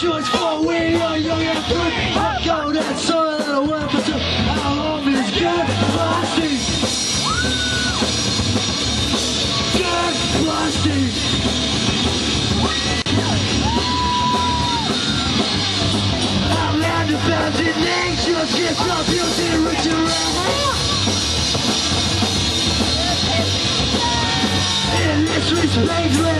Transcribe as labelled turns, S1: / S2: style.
S1: choice for we are young and free. Let go that soil and a weapon to our home is good plastic. Good plastic. Outland abandoned nations get some beauty rich around. In this respect,